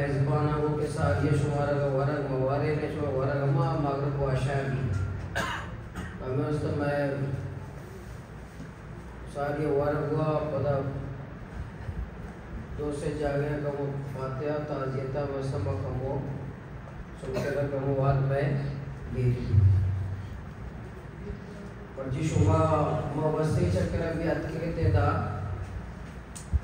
मेज़बान के सारिय शुमारा का वरग मवारे ने शो वरग माँ मगर को आशाबी हमें उस तो मैं सारिय वरग हुआ पता दो से जागे कमो फातिहा ताजियता मसमा कमो सुनकर कमो वाद में गिरी पण जी चक्र तेदा चक्र शुमा या गप पे जा आग आग अमा गप शुमे माँ हर तकरीरावती बैठा भी अगर शुमा को केदा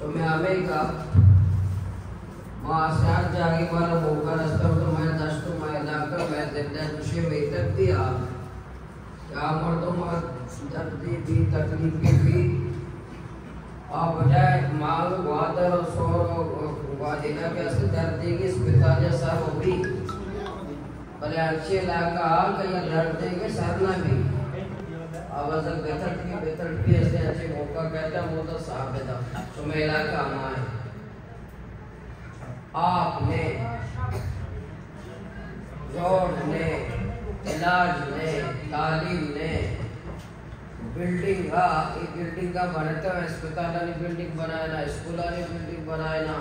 तो मैं आवेगा माँ साथ जागे वाला मौका रास्ता तो मैं दस तो मैं लाकर मैं दिल्ली खुशी में तक दिया। क्या मर्दों माँ दर्दी भी, तकलीफ़ की भी। आप बजाय माल वादर और और वादिना के असर दर्दी की अस्पताल या सर हो भी भले अच्छे लाका कहीं दर्द देंगे सर ना भी। आवाज़ बेहतर की बेहतर की ऐसे अच्छे मौका कहता वो तो साफ़ है था तो मैं इलाका हमारे आपने रोड ने, इलाज ने, तालीम ने, बिल्डिंग का, एक बिल्डिंग का बनता है अस्पताल ने बिल्डिंग बनाया ना स्कूल ने बिल्डिंग बनाया ना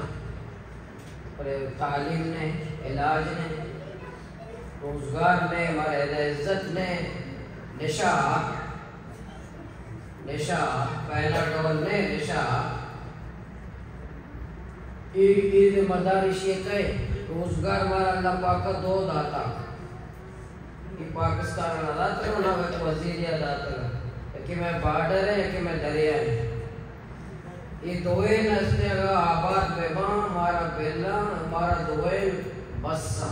और तालीम ने, इलाज ने, रोज़गार ने, हमारे इज़्ज़त ने, निशा निशा पहला डोल ने निशा ईद ईद मदारिश ये कहे, रोज़गार मारा अल्लाह पाक का दो दाता। कि पाकिस्तान ना दाता ना वे वज़ीर या दाता कि मैं बॉर्डर है कि मैं दरिया है। ये दोए नस्ते का आबाद बेमा हमारा बेला, हमारा दोए बस्सा।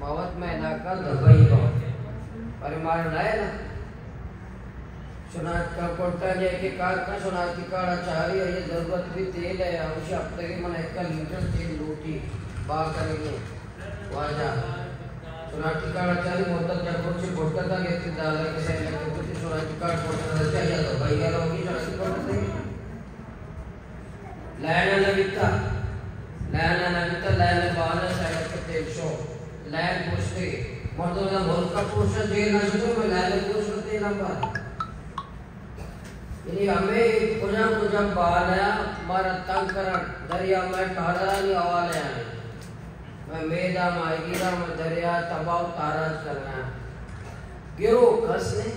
मावत में इलाका दबई बहुत पर हमारा ना। सुनात का कोटा जे के कार का सुनात की काड़ा चारी है, ये ज़रूरत भी तेल है अवश्य हफ़्ते के मन एक लीटर तेल रोटी बा करेंगे वाजा सुनात की मुद्दत जब कुछ बोटका था ये दाल के सही लगे कुछ सुनात की काड़ कोटा रहता है तो भाई यार होगी सुनात की से लैना नविता लैना नविता, लैना बाना साइड के तेल शो। लैन पुष्टि मर्दों का मुल्क का पुरुष जेल ना शुरू में लैन पुरुष होते number ini ame punya punya bahaya mara tangkaran दरिया में ठाडरा नहीं आवाले आने मैं मेदा माइगिरा में दरिया तबाव ताराज करना गिरो कसने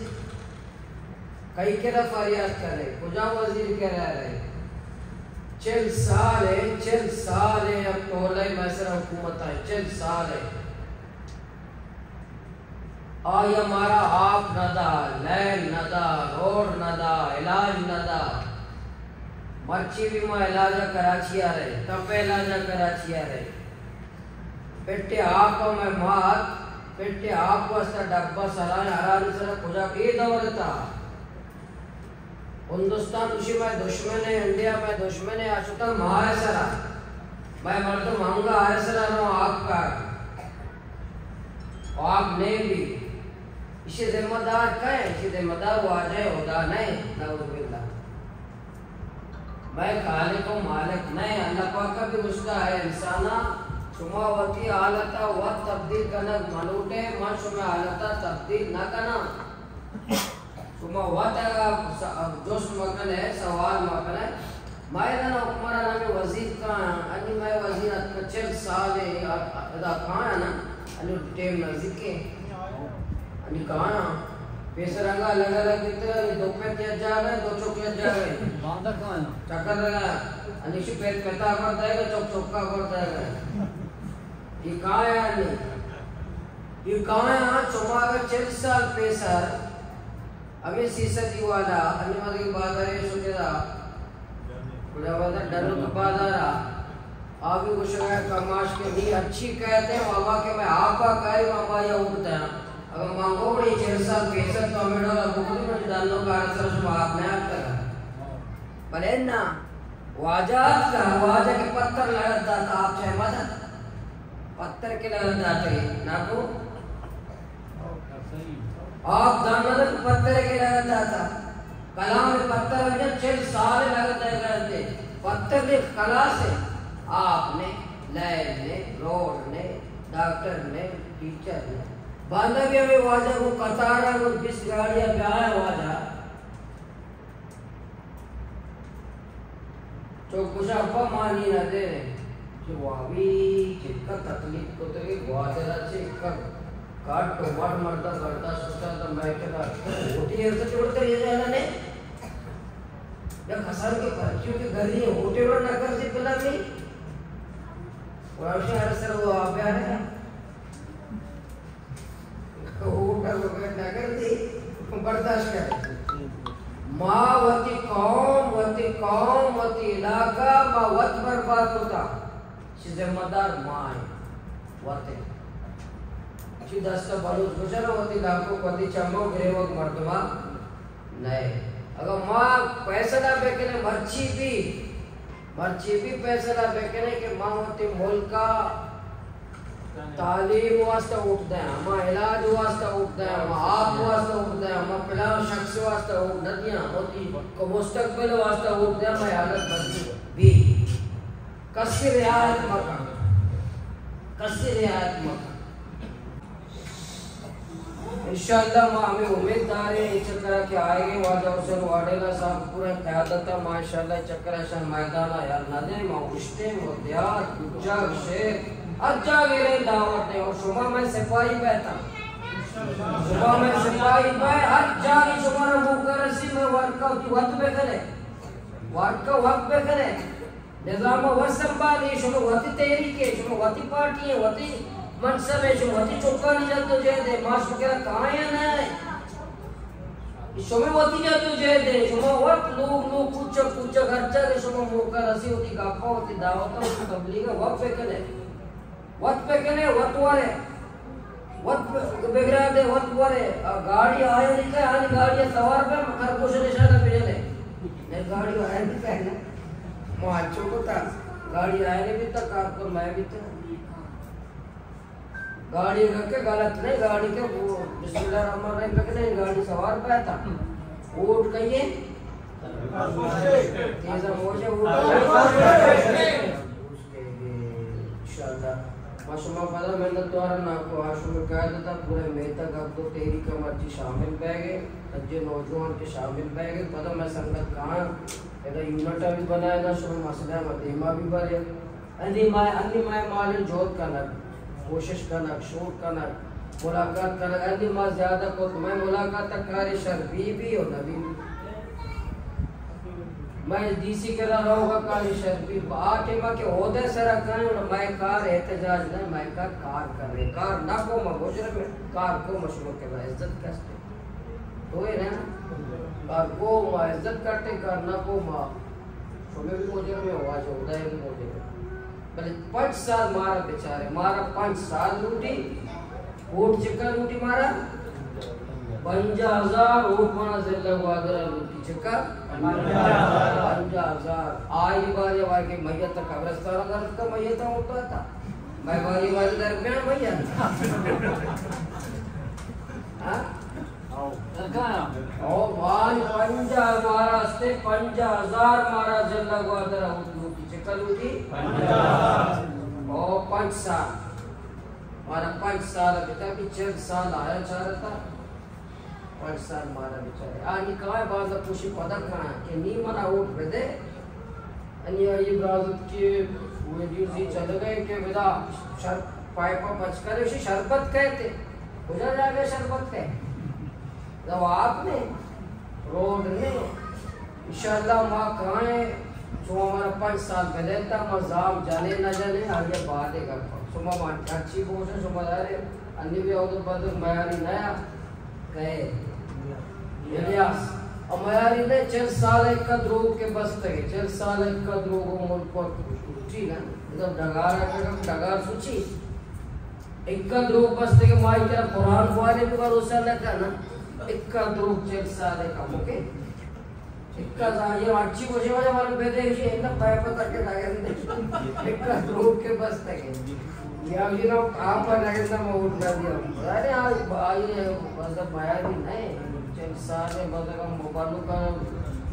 कई के दफ़ा फरियाद करे, पुजा वज़ीर के रह रहे। चल साल है चल साल है अब टोले मैसर हुकूमत है, चल साल। है आई हमारा आप नदा लैन नदा, रोड नदा, इलाज नदा। मर्ची भी मैं इलाज कराची आ रहे तपे इलाज कराची आ रहे। पेटे आप में मात पेटे आप वास्ता डब्बा, सलान हरान सर खुदा ये दौर था। हिंदुस्तान उसी में दुश्मन है, इंडिया, में दुश्मन है अशुता महाय सरा मैं मर्द महँगा आय सरा रहा हूँ आपका। आप ने भी। इसे जिम्मेदार कहे इसे जिम्मेदार वो आ जाए होगा नहीं नवजुबिल्ला मैं खालिक को मालिक नहीं अल्लाह पाक का भी उसका है, इंसाना सुमावती हालता व तब्दील करना मनूटे माँ सुमा हालता तब्दील ना करना। सुमा वत जोश मगन है, सवाल मगन है। मैं ना उमरा ना वज़ीर का अनि मैं वज़ीर कचल साल है अदा कहाँ है ना अनि टेम नज़दीक है आणि कहा बेसरंगा अलग अलग कितने दो पे क्या जा रहे दो चौक जा रहे बांधा कहाँ है? चक्कर लगा। आणि अशी पेत पेता करताय का चोक चोक्का करताय का ये कहाँ है आदमी ये? कहाँ है? हाँ चुमागा चल साल पेसर। हमें सीसा दीवाना अन्य मत की बात है सुनेरा खुदा वाला डरो का बाजारा आगे कुछ कमाश के लिए अच्छी कहते हैं मामा के मैं आपका कह मामा या उठता है। अगर मांगो बड़ी छह पेसर तो हमें डरा बुकली में डालने का आंसर सुबह आपने आप करा। पर ना वाजात का वाजा के पत्थर लगता था आप चाहे मदद पत्थर के लगत जाते ना को आप दानदर पत्थर के लगत जाता कलाम में पत्थर में छह साल लगत करते पत्थर के कला से आपने लैब ने, रोड ने, डॉक्टर ने, टीचर ने कतारा को बीस गाड़ियाँ ब्याह वाजा तो कुछ अप्पा मानी ना दे, जो वावी चिक्का तकलीफ़ को तो एक वाजरा से इक्का काट टोमाट मरता करता सुस्ता तो मैं के का होटी है तो जोड़ते ये जाना ने या खसर के पर्चियों के घर ये होटे वर ना कर से पहला में वावशे हर सर वो आप है होटा ना कर बर्दाश्त कर। माँ वती कौम वती कौम, वती इलाका, माँ वत बर्बाद होता। जिम्मेदार माँ वते। ची दस्त बलूच गुजर वती लाखो पति चमो ग्रेवक मर्दमा नहीं अगर माँ पैसा ना बेकने मर्ची भी मर्ची भी पैसा ना बेकने के माँ वती मुल्का तालीम वास्ते उठते हैं हम इलाज वास्ते उठते हैं हम आप वास्ते उठते हैं हम पिला शख्स वास्ते उठ नदियाँ होती को मुस्तकबिल वास्ते उठते हैं मैं हालत बदली भी। कसर रियायत मका। कसर रियायत मका। इंशाल्लाह माँ, हमें उम्मीददार है, इस चक्कर के आएँगे वाजा हुसैन वाडेला साहब पूरा क़यादत माशाल्लाह चक्कर मैदान यार नदे माँ, उश्ते मुद्यात कुजा शेख अच्छा मेरे दावत और सुबह में सिपाही बैठा। सुबह में सिपाही मैं हर जागी सुबह मुकर में वर्कआउट, वक्त पे करे वर्क वक्त पे करे निज़ाम वसम बाली शुरू वती तेरी के शुरू वती पार्टी वती मनसब है शुरू वती चुका नहीं जातो जे दे। मास वगैरह कहाँ है ना? शुमे वती जातो जे दे। शुरू वक्त लोग लोग कुछ कुछ खर्चा के शुरू मुकर रसी होती गापा होती, दावत होती, तबलीग वक्त पे करे वत पे कने वत वरे वत बेगरा दे वत वरे गाड़ी आए निकले आनी गाड़ी सवार पे खरगोश निशाना चले ने गाड़ी आए भी पहले माचो को था। गाड़ी आए ने भी तक कार को मैं भी था गाड़ी के गलत नहीं गाड़ी के वो बिस्मिल्लाह रहमान रहीम पे नहीं गाड़ी सवार पे था। ऊट कहिए। तेज मोजे ऊट फजल तो मेहनत द्वारा नाको आशु में कर तथा पूरे मेहता का तो तेरी कमर जी शामिल पै गए। अजय नौजवान के शामिल पैगे कदम मैं संगत कहाँ? एदा यूनिट भी बनाया ना शुरू मसला मदेमा भी भरे। अन्य माए अन्य माए माल जोत का नक कोशिश का कनक शोर नक मुलाकात कर अन्य माँ ज़्यादा को तो तुम्हें मुलाकात तक कार्य शर भी भी हो नबी मैं डीसी के रहा होगा काली शर्फी आटे माँ के होदे सरा कहें और मैं कार एहतजाज नहीं मैं कार कार कर रहे कार ना को मगोजर में, कार को मशहूर के इज़्ज़त करते तो ये ना, कार को इज़्ज़त करते कार ना को माँ सुबह भी मुझे में हुआ जो उदय भी मुझे भले पाँच साल मारा बेचारे, मारा पाँच साल लूटी ऊट चिक्का लूटी मारा पंजा हज़ार माना से लगवा दरा लूटी चिक्का पंजा हज़ार आई बारी बारी के मैया तक कब्रस्तान का का मैया था उठता था मैं बारी बारी दरमियान मैया हाँ और मान पंजा मारा से पंजा हज़ार मारा से लगवा दरा लूटी चिक्का लूटी और पाँच साल मारा पाँच साल बेटा भी छह साल आया चाह रहा था पाँच साल मारा बेचारे आणि काय बाजा कुशी पदा काय के नी मना उठ बेदे आणि ये ब्राजुत के वीडियो जी चल गए के विदा शर पाइपा बच कर उसे शरबत कहते। बुझा जाएगा शरबत कह। जब आपने रोड ने, इंशाल्लाह माँ कहाँ सो हमारा पाँच साल पहले था मजाम जाने न जाने आगे बात है कर सुमा मान अच्छी बोझ है सुमा यार अन्य भी हो तो बदल मयारी नया। कहे इलियास और मयारी ने चल साल एक का द्रोह के बस तक चल साल एक का द्रोह को मुल्क पर सूची ना मतलब डगार का डगार सूची। एक का द्रोह बस तक माई ये अच्छी खुशी वाले वाले बेटे इसे इतना पैप तक के लगे इक्का रोक के बस तक या ना आप पर ना मैं उठ दिया। अरे आज ये मतलब माया भी सारे मतलब हम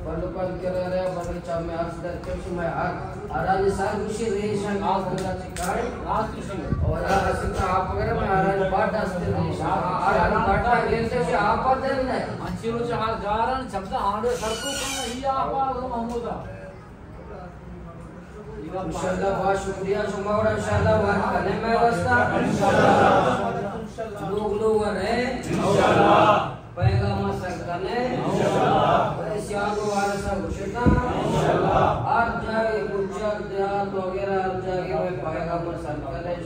ಬಡಪನ್ ಕೆರರೆ ಬಡ ಚಮ್ಮೆ ಆಸ್ದ ಕೆಸುಮೆ ಆರಾನಿ ಸಾರ್ ಖುಷಿ ರೇಷನ್ ಆಸ್ದ ಚಿಕಾಯ್ ಆಸ್ದ ಖುಷಿ और आसिक आप अगर मैं आरान बाट आस्ते ರೇಷ ಆರಾನ್ बाट ಲೇತೆ ಸಿ ಆಪ ದೆನ್ನ ಅಂಚಿರು ಚ ಆರಾನ್ ಶಬ್ದ ಆಡು ಸರ್ಕು ಈ ಆಪ ಮಹಮೂದ इंशाल्लाह बहुत शुक्रिया सुमावड़ा इंशाल्लाह बात करने में व्यवस्था इंशाल्लाह लोग लोग रहे इंशाल्लाह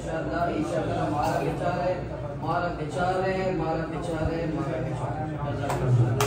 इंशाल्लाह इंशाल्लाह हमारा विचार है हमारा विचार है हमारा विचार है हमारा विचार है।